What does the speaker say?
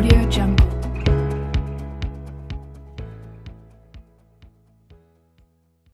Audio Jungle.